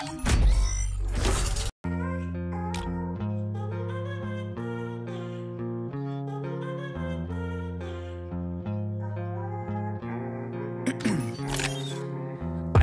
Mm-hmm.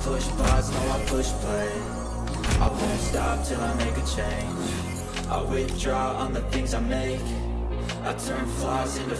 push pause, no I push play. I won't stop till I make a change. I withdraw on the things I make. I turn flaws into